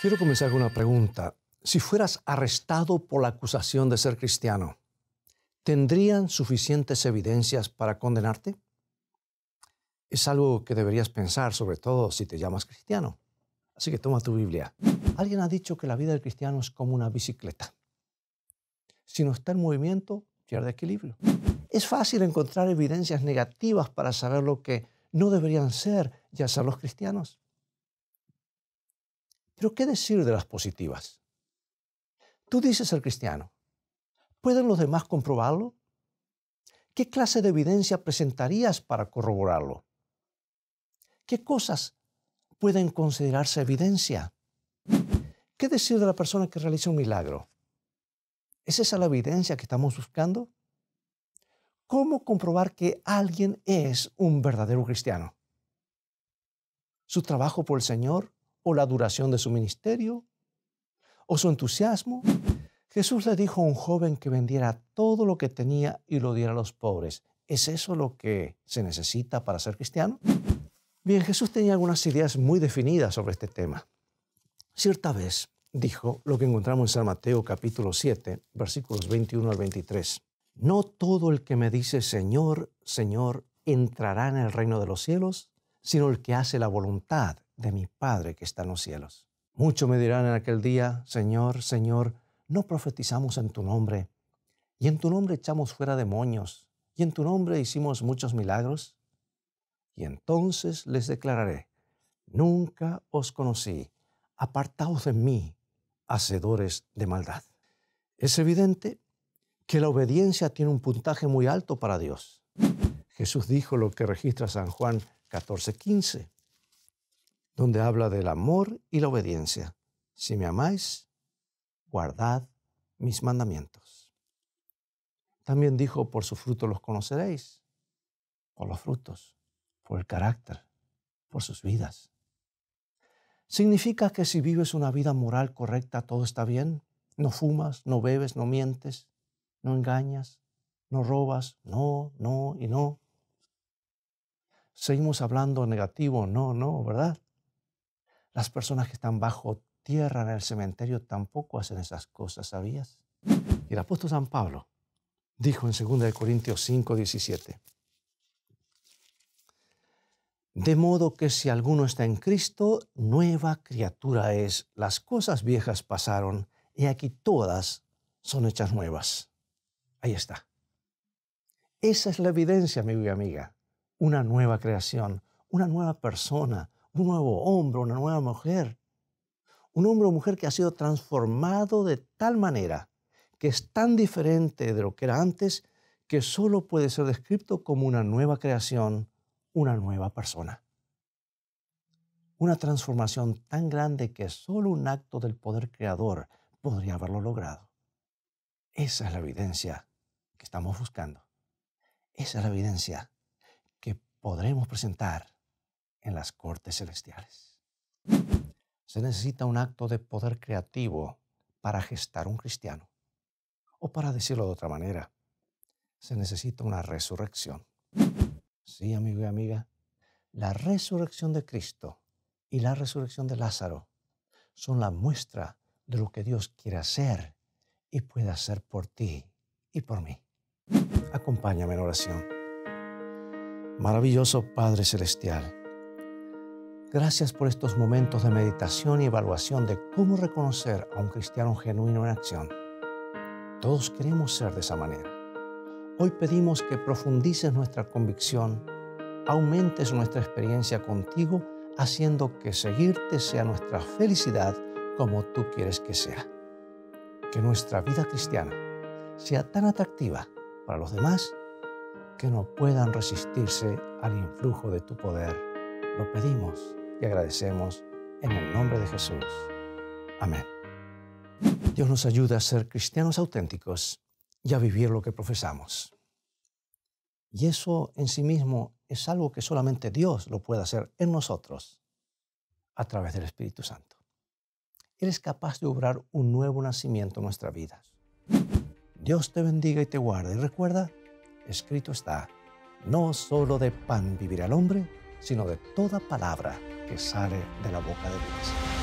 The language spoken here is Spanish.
Quiero comenzar con una pregunta. Si fueras arrestado por la acusación de ser cristiano, ¿tendrían suficientes evidencias para condenarte? Es algo que deberías pensar, sobre todo si te llamas cristiano. Así que toma tu Biblia. Alguien ha dicho que la vida del cristiano es como una bicicleta. Si no está en movimiento, pierde equilibrio. Es fácil encontrar evidencias negativas para saber lo que no deberían ser y hacer los cristianos. Pero ¿qué decir de las positivas? Tú dices ser cristiano. ¿Pueden los demás comprobarlo? ¿Qué clase de evidencia presentarías para corroborarlo? ¿Qué cosas pueden considerarse evidencia? ¿Qué decir de la persona que realiza un milagro? ¿Es esa la evidencia que estamos buscando? ¿Cómo comprobar que alguien es un verdadero cristiano? ¿Su trabajo por el Señor? O la duración de su ministerio o su entusiasmo. Jesús le dijo a un joven que vendiera todo lo que tenía y lo diera a los pobres. ¿Es eso lo que se necesita para ser cristiano? Bien, Jesús tenía algunas ideas muy definidas sobre este tema. Cierta vez dijo lo que encontramos en San Mateo capítulo 7, versículos 21 al 23. No todo el que me dice Señor, Señor, entrará en el reino de los cielos, sino el que hace la voluntad de mi Padre que está en los cielos. Muchos me dirán en aquel día, Señor, Señor, no profetizamos en tu nombre, y en tu nombre echamos fuera demonios, y en tu nombre hicimos muchos milagros. Y entonces les declararé, nunca os conocí, apartaos de mí, hacedores de maldad. Es evidente que la obediencia tiene un puntaje muy alto para Dios. Jesús dijo lo que registra San Juan 14:15 donde habla del amor y la obediencia. Si me amáis, guardad mis mandamientos. También dijo, por su fruto los conoceréis, por los frutos, por el carácter, por sus vidas. ¿Significa que si vives una vida moral correcta todo está bien? No fumas, no bebes, no mientes, no engañas, no robas, no, no y no. Seguimos hablando negativo, no, no, ¿verdad? Las personas que están bajo tierra en el cementerio tampoco hacen esas cosas, ¿sabías? El apóstol San Pablo dijo en 2 Corintios 5, 17, de modo que si alguno está en Cristo, nueva criatura es. Las cosas viejas pasaron y aquí todas son hechas nuevas. Ahí está. Esa es la evidencia, amigo y amiga. Una nueva creación, una nueva persona, un nuevo hombre, una nueva mujer. Un hombre o mujer que ha sido transformado de tal manera que es tan diferente de lo que era antes que solo puede ser descrito como una nueva creación, una nueva persona. Una transformación tan grande que solo un acto del poder creador podría haberlo logrado. Esa es la evidencia que estamos buscando. Esa es la evidencia que podremos presentar en las cortes celestiales. Se necesita un acto de poder creativo para gestar un cristiano. O para decirlo de otra manera, se necesita una resurrección. Sí, amigo y amiga, la resurrección de Cristo y la resurrección de Lázaro son la muestra de lo que Dios quiere hacer y puede hacer por ti y por mí. Acompáñame en oración. Maravilloso Padre Celestial Gracias por estos momentos de meditación y evaluación de cómo reconocer a un cristiano genuino en acción. Todos queremos ser de esa manera. Hoy pedimos que profundices nuestra convicción, aumentes nuestra experiencia contigo, haciendo que seguirte sea nuestra felicidad como tú quieres que sea. Que nuestra vida cristiana sea tan atractiva para los demás que no puedan resistirse al influjo de tu poder. Lo pedimos y agradecemos en el nombre de Jesús. Amén. Dios nos ayuda a ser cristianos auténticos y a vivir lo que profesamos. Y eso en sí mismo es algo que solamente Dios lo puede hacer en nosotros a través del Espíritu Santo. Él es capaz de obrar un nuevo nacimiento en nuestras vidas. Dios te bendiga y te guarde. Y recuerda, escrito está, no solo de pan vivirá el hombre, sino de toda palabra que sale de la boca de Dios.